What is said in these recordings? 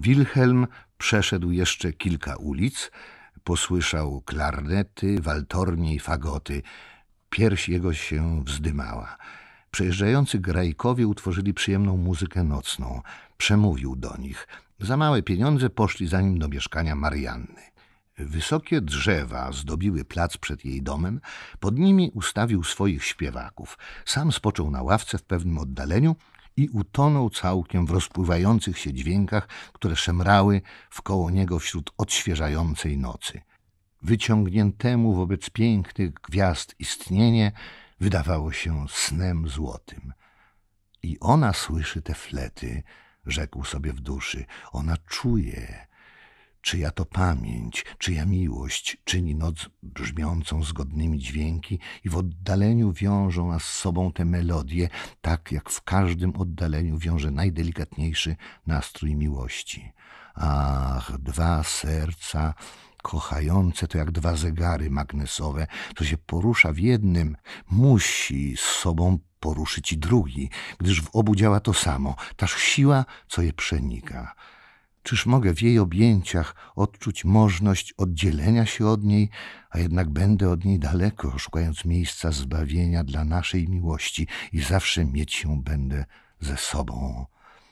Wilhelm przeszedł jeszcze kilka ulic, posłyszał klarnety, waltornie i fagoty. Pierś jego się wzdymała. Przejeżdżający grajkowie utworzyli przyjemną muzykę nocną. Przemówił do nich. Za małe pieniądze poszli za nim do mieszkania Marianny. Wysokie drzewa zdobiły plac przed jej domem, pod nimi ustawił swoich śpiewaków. Sam spoczął na ławce w pewnym oddaleniu i utonął całkiem w rozpływających się dźwiękach, które szemrały wkoło niego wśród odświeżającej nocy. Wyciągniętemu wobec pięknych gwiazd istnienie wydawało się snem złotym. I ona słyszy te flety, rzekł sobie w duszy, ona czuje, czyja to pamięć, czyja miłość czyni noc brzmiącą zgodnymi dźwięki i w oddaleniu wiążą nas z sobą te melodie, tak jak w każdym oddaleniu wiąże najdelikatniejszy nastrój miłości. Ach, dwa serca kochające to jak dwa zegary magnesowe, co się porusza w jednym, musi z sobą poruszyć i drugi, gdyż w obu działa to samo, taż siła, co je przenika. Czyż mogę w jej objęciach odczuć możność oddzielenia się od niej, a jednak będę od niej daleko, szukając miejsca zbawienia dla naszej miłości i zawsze mieć się będę ze sobą.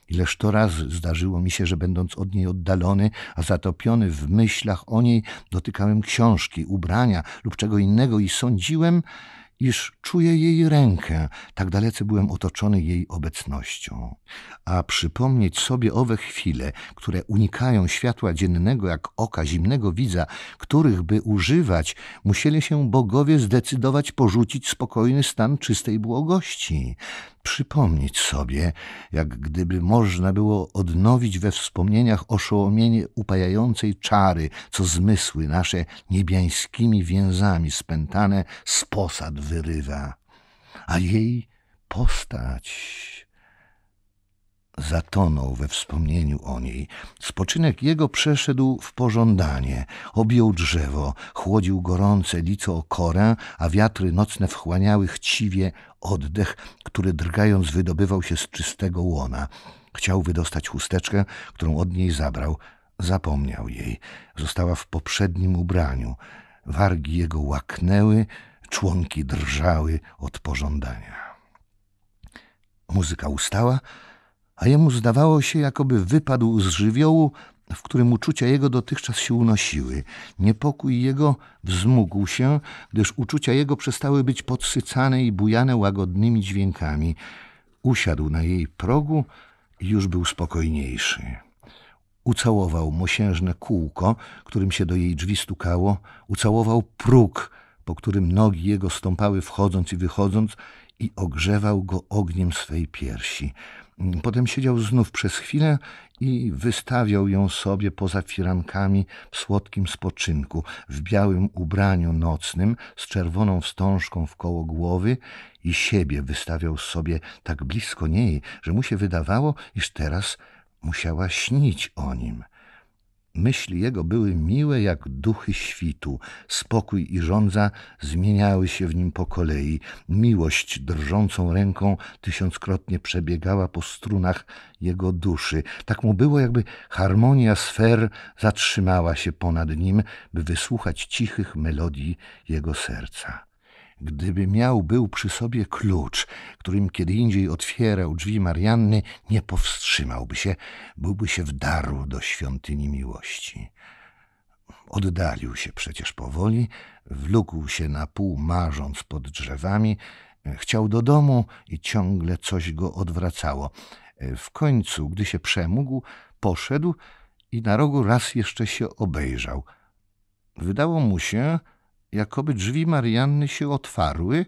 Ileż to raz zdarzyło mi się, że będąc od niej oddalony, a zatopiony w myślach o niej, dotykałem książki, ubrania lub czego innego i sądziłem, iż czuję jej rękę, tak dalece byłem otoczony jej obecnością. A przypomnieć sobie owe chwile, które unikają światła dziennego jak oka zimnego widza, których by używać, musieli się bogowie zdecydować porzucić spokojny stan czystej błogości przypomnieć sobie, jak gdyby można było odnowić we wspomnieniach oszołomienie upajającej czary, co zmysły nasze niebiańskimi więzami spętane z posad wyrywa. A jej postać zatonął we wspomnieniu o niej. Spoczynek jego przeszedł w pożądanie. Objął drzewo, chłodził gorące lico o korę, a wiatry nocne wchłaniały chciwie oddech, który drgając wydobywał się z czystego łona. Chciał wydostać chusteczkę, którą od niej zabrał. Zapomniał jej. Została w poprzednim ubraniu. Wargi jego łaknęły, członki drżały od pożądania. Muzyka ustała, a jemu zdawało się, jakoby wypadł z żywiołu, w którym uczucia jego dotychczas się unosiły. Niepokój jego wzmógł się, gdyż uczucia jego przestały być podsycane i bujane łagodnymi dźwiękami. Usiadł na jej progu i już był spokojniejszy. Ucałował mosiężne kółko, którym się do jej drzwi stukało, ucałował próg, po którym nogi jego stąpały wchodząc i wychodząc i ogrzewał go ogniem swej piersi. Potem siedział znów przez chwilę i wystawiał ją sobie poza firankami w słodkim spoczynku, w białym ubraniu nocnym, z czerwoną wstążką w koło głowy i siebie wystawiał sobie tak blisko niej, że mu się wydawało, iż teraz musiała śnić o nim. Myśli jego były miłe jak duchy świtu. Spokój i żądza zmieniały się w nim po kolei. Miłość drżącą ręką tysiąckrotnie przebiegała po strunach jego duszy. Tak mu było, jakby harmonia sfer zatrzymała się ponad nim, by wysłuchać cichych melodii jego serca. Gdyby miał był przy sobie klucz, którym kiedy indziej otwierał drzwi Marianny, nie powstrzymałby się, byłby się wdarł do świątyni miłości. Oddalił się przecież powoli, wlókł się na pół marząc pod drzewami, chciał do domu i ciągle coś go odwracało. W końcu, gdy się przemógł, poszedł i na rogu raz jeszcze się obejrzał. Wydało mu się, jakoby drzwi Marianny się otwarły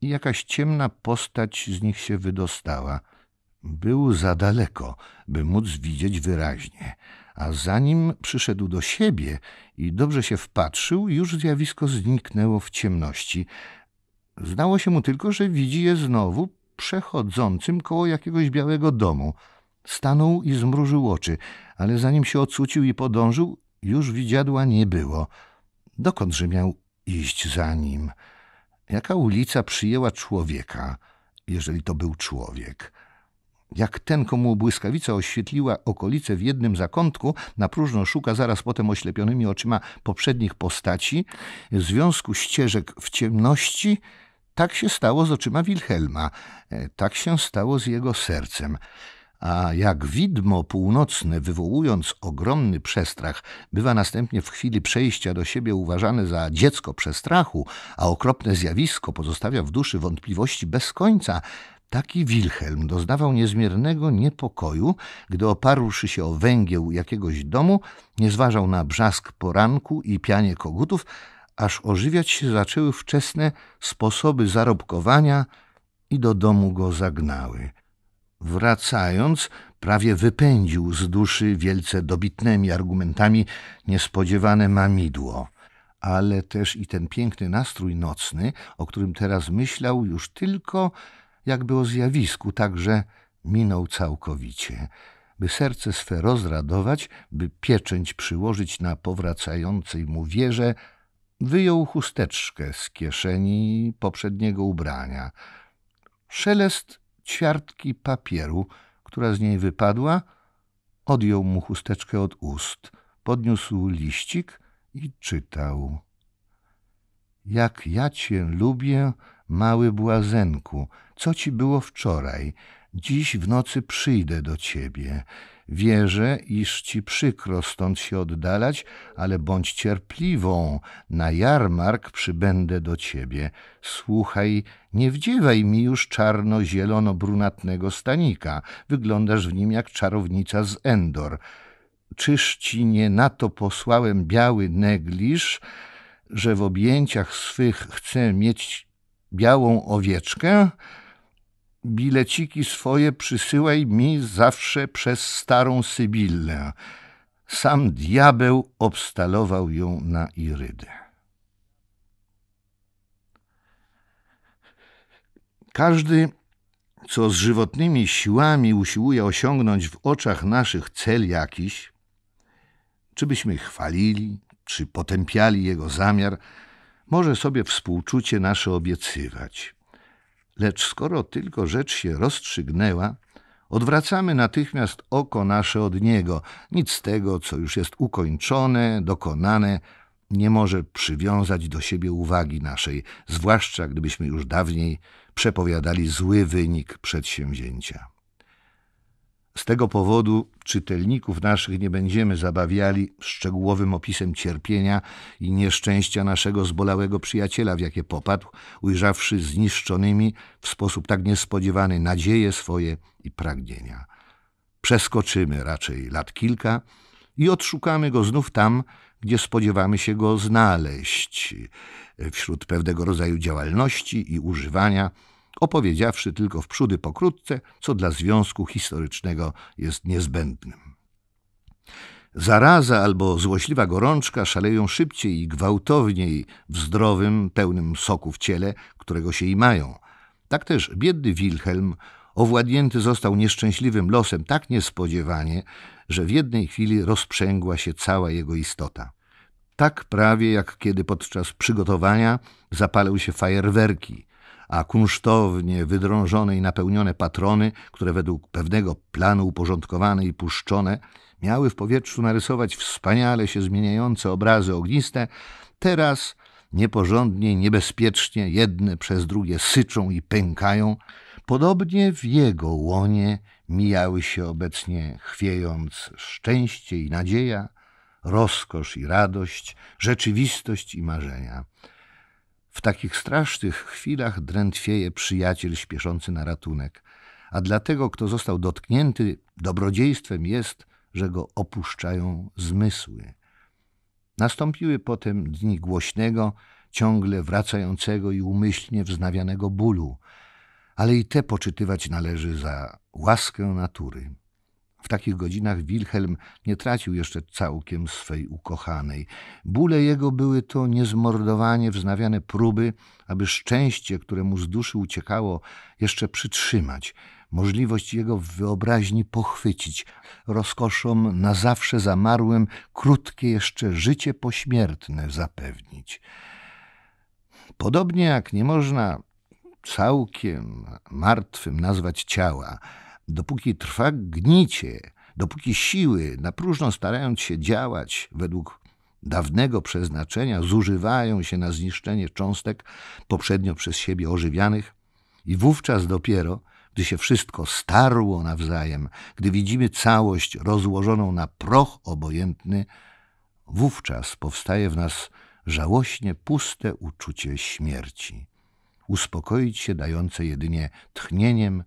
i jakaś ciemna postać z nich się wydostała. Był za daleko, by móc widzieć wyraźnie, a zanim przyszedł do siebie i dobrze się wpatrzył, już zjawisko zniknęło w ciemności. Zdało się mu tylko, że widzi je znowu przechodzącym koło jakiegoś białego domu. Stanął i zmrużył oczy, ale zanim się ocucił i podążył, już widziadła nie było. Dokądże miał iść za nim. Jaka ulica przyjęła człowieka, jeżeli to był człowiek? jak ten, komu błyskawica oświetliła okolice w jednym zakątku, na próżno szuka zaraz potem oślepionymi oczyma poprzednich postaci, związku ścieżek w ciemności, tak się stało z oczyma Wilhelma, e, tak się stało z jego sercem. A jak widmo północne, wywołując ogromny przestrach, bywa następnie w chwili przejścia do siebie uważane za dziecko przestrachu, a okropne zjawisko pozostawia w duszy wątpliwości bez końca, Taki Wilhelm doznawał niezmiernego niepokoju, gdy oparłszy się o węgieł jakiegoś domu, nie zważał na brzask poranku i pianie kogutów, aż ożywiać się zaczęły wczesne sposoby zarobkowania i do domu go zagnały. Wracając, prawie wypędził z duszy wielce dobitnymi argumentami niespodziewane mamidło ale też i ten piękny nastrój nocny, o którym teraz myślał już tylko jakby o zjawisku, także minął całkowicie. By serce swe rozradować, by pieczęć przyłożyć na powracającej mu wierze, wyjął chusteczkę z kieszeni poprzedniego ubrania. Szelest ćwiartki papieru, która z niej wypadła, odjął mu chusteczkę od ust, podniósł liścik i czytał. Jak ja cię lubię, mały błazenku, co ci było wczoraj? Dziś w nocy przyjdę do ciebie. Wierzę, iż ci przykro stąd się oddalać, ale bądź cierpliwą. Na jarmark przybędę do ciebie. Słuchaj, nie wdziewaj mi już czarno-zielono-brunatnego stanika. Wyglądasz w nim jak czarownica z Endor. Czyż ci nie na to posłałem biały negliż, że w objęciach swych chcę mieć białą owieczkę? Bileciki swoje przysyłaj mi zawsze przez starą Sybillę. Sam diabeł obstalował ją na Irydę. Każdy, co z żywotnymi siłami usiłuje osiągnąć w oczach naszych cel jakiś, czy byśmy chwalili, czy potępiali jego zamiar, może sobie współczucie nasze obiecywać. Lecz skoro tylko rzecz się rozstrzygnęła, odwracamy natychmiast oko nasze od niego. Nic z tego, co już jest ukończone, dokonane, nie może przywiązać do siebie uwagi naszej, zwłaszcza gdybyśmy już dawniej przepowiadali zły wynik przedsięwzięcia. Z tego powodu czytelników naszych nie będziemy zabawiali szczegółowym opisem cierpienia i nieszczęścia naszego zbolałego przyjaciela, w jakie popadł, ujrzawszy zniszczonymi w sposób tak niespodziewany nadzieje swoje i pragnienia. Przeskoczymy raczej lat kilka i odszukamy go znów tam, gdzie spodziewamy się go znaleźć, wśród pewnego rodzaju działalności i używania, opowiedziawszy tylko w przódy pokrótce, co dla związku historycznego jest niezbędnym. Zaraza albo złośliwa gorączka szaleją szybciej i gwałtowniej w zdrowym, pełnym soku w ciele, którego się i mają. Tak też biedny Wilhelm owładnięty został nieszczęśliwym losem tak niespodziewanie, że w jednej chwili rozprzęgła się cała jego istota. Tak prawie jak kiedy podczas przygotowania zapalał się fajerwerki, a kunsztownie wydrążone i napełnione patrony, które według pewnego planu uporządkowane i puszczone, miały w powietrzu narysować wspaniale się zmieniające obrazy ogniste, teraz nieporządnie, niebezpiecznie jedne przez drugie syczą i pękają, podobnie w jego łonie mijały się obecnie chwiejąc szczęście i nadzieja, rozkosz i radość, rzeczywistość i marzenia. W takich strasznych chwilach drętwieje przyjaciel śpieszący na ratunek, a dlatego, kto został dotknięty dobrodziejstwem jest, że go opuszczają zmysły. Nastąpiły potem dni głośnego, ciągle wracającego i umyślnie wznawianego bólu, ale i te poczytywać należy za łaskę natury. W takich godzinach Wilhelm nie tracił jeszcze całkiem swej ukochanej. Bóle jego były to niezmordowanie wznawiane próby, aby szczęście, które mu z duszy uciekało, jeszcze przytrzymać, możliwość jego w wyobraźni pochwycić, rozkoszom na zawsze zamarłym, krótkie jeszcze życie pośmiertne zapewnić. Podobnie jak nie można całkiem martwym nazwać ciała, dopóki trwa gnicie, dopóki siły, na próżno starając się działać według dawnego przeznaczenia, zużywają się na zniszczenie cząstek poprzednio przez siebie ożywianych, i wówczas dopiero, gdy się wszystko starło nawzajem, gdy widzimy całość rozłożoną na proch obojętny, wówczas powstaje w nas żałośnie puste uczucie śmierci, uspokoić się dające jedynie tchnieniem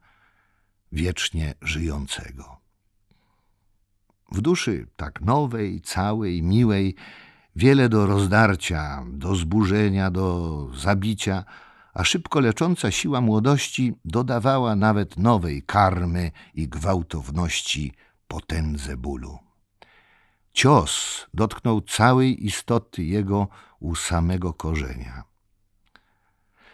wiecznie żyjącego. W duszy tak nowej, całej, miłej, wiele do rozdarcia, do zburzenia, do zabicia, a szybko lecząca siła młodości dodawała nawet nowej karmy i gwałtowności potędze bólu. Cios dotknął całej istoty jego u samego korzenia.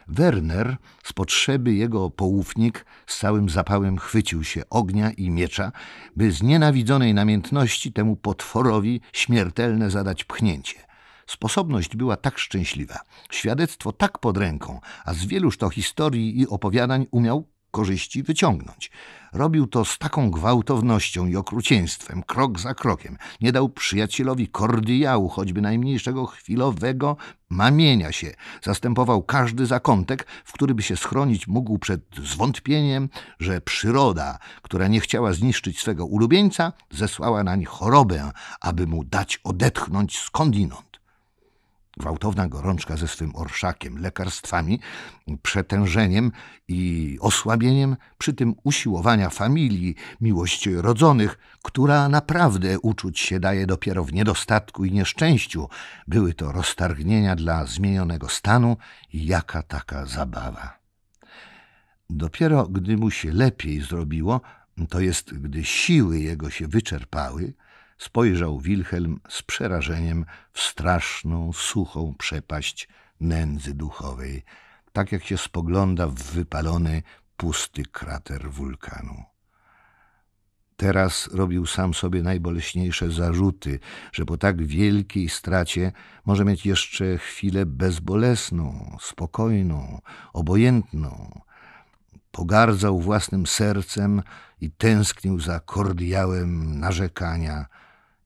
Werner z potrzeby jego połównik z całym zapałem chwycił się ognia i miecza, by z nienawidzonej namiętności temu potworowi śmiertelne zadać pchnięcie. Sposobność była tak szczęśliwa, świadectwo tak pod ręką, a z wieluż to historii i opowiadań umiał korzyści wyciągnąć. Robił to z taką gwałtownością i okrucieństwem, krok za krokiem. Nie dał przyjacielowi kordiału, choćby najmniejszego chwilowego mamienia się. Zastępował każdy zakątek, w który by się schronić mógł przed zwątpieniem, że przyroda, która nie chciała zniszczyć swego ulubieńca, zesłała nań chorobę, aby mu dać odetchnąć skądinąd. Gwałtowna gorączka ze swym orszakiem, lekarstwami, przetężeniem i osłabieniem, przy tym usiłowania familii, miłości rodzonych, która naprawdę uczuć się daje dopiero w niedostatku i nieszczęściu, były to roztargnienia dla zmienionego stanu i jaka taka zabawa. Dopiero gdy mu się lepiej zrobiło, to jest gdy siły jego się wyczerpały, spojrzał Wilhelm z przerażeniem w straszną, suchą przepaść nędzy duchowej, tak jak się spogląda w wypalony, pusty krater wulkanu. Teraz robił sam sobie najboleśniejsze zarzuty, że po tak wielkiej stracie może mieć jeszcze chwilę bezbolesną, spokojną, obojętną. Pogardzał własnym sercem i tęsknił za kordiałem narzekania,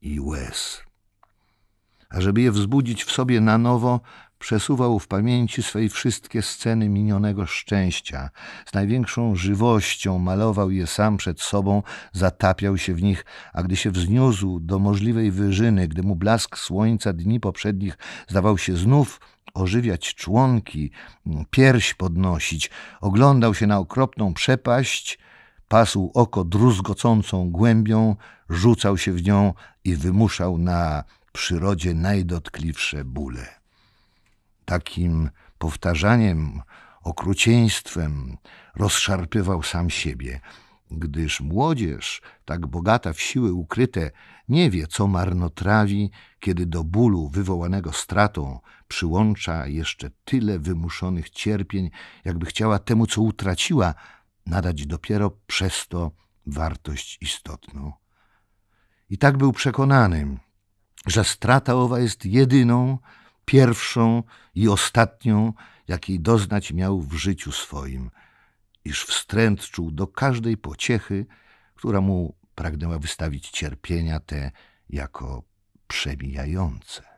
i łez. A żeby je wzbudzić w sobie na nowo, przesuwał w pamięci swej wszystkie sceny minionego szczęścia. Z największą żywością malował je sam przed sobą, zatapiał się w nich, a gdy się wzniósł do możliwej wyżyny, gdy mu blask słońca dni poprzednich zdawał się znów ożywiać członki, pierś podnosić, oglądał się na okropną przepaść, pasł oko druzgocącą głębią, rzucał się w nią i wymuszał na przyrodzie najdotkliwsze bóle. Takim powtarzaniem, okrucieństwem rozszarpywał sam siebie, gdyż młodzież, tak bogata w siły ukryte, nie wie, co marnotrawi, kiedy do bólu wywołanego stratą przyłącza jeszcze tyle wymuszonych cierpień, jakby chciała temu, co utraciła, nadać dopiero przez to wartość istotną. I tak był przekonany, że strata owa jest jedyną, pierwszą i ostatnią, jakiej doznać miał w życiu swoim, iż wstręt czuł do każdej pociechy, która mu pragnęła wystawić cierpienia te jako przemijające.